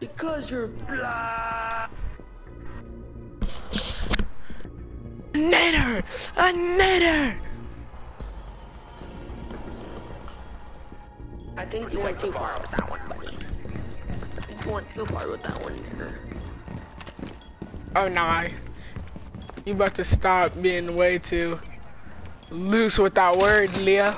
Because you're black. Nader! A nader! I think you went too far with that one, buddy. I think you went too far with that one. Oh nah. You about to stop being way too loose with that word, Leah.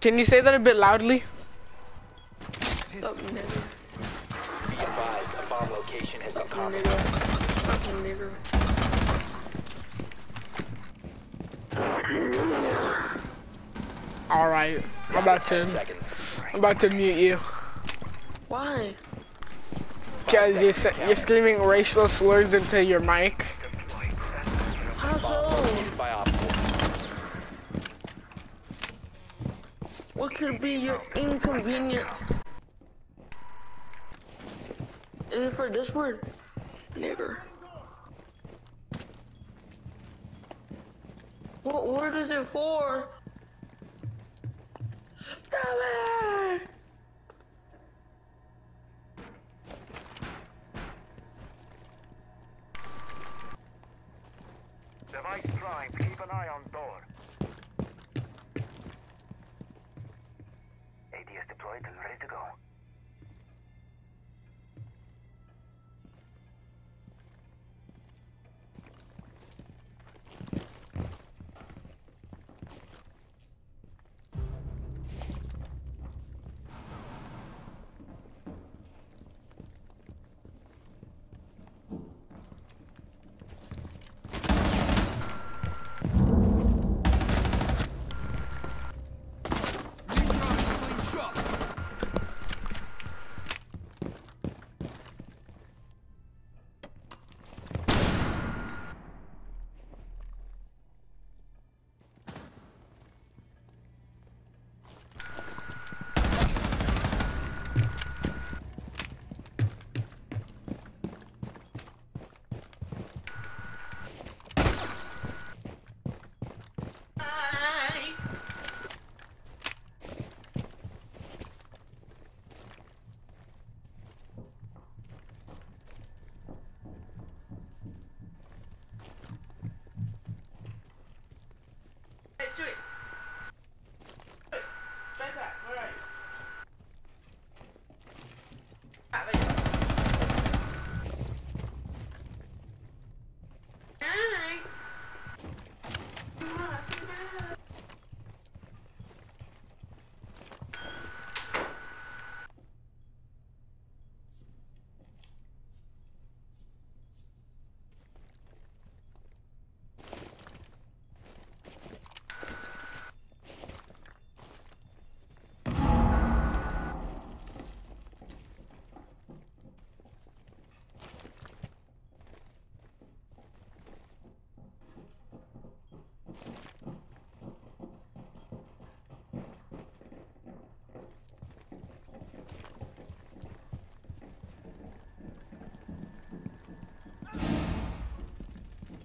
Can you say that a bit loudly? Fuck nigga. Be advised, a bomb location has been Fucking compromised. nigga. Fucking nigga. Alright. I'm about to I'm about to mute you. Why? Cause you're, you're screaming racial slurs into your mic. How so? Could be your inconvenience? Is it for this word? Nigger. What word is it for? Damn it! Device primed. Keep an eye on door.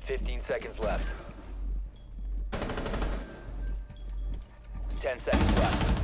15 seconds left. 10 seconds left.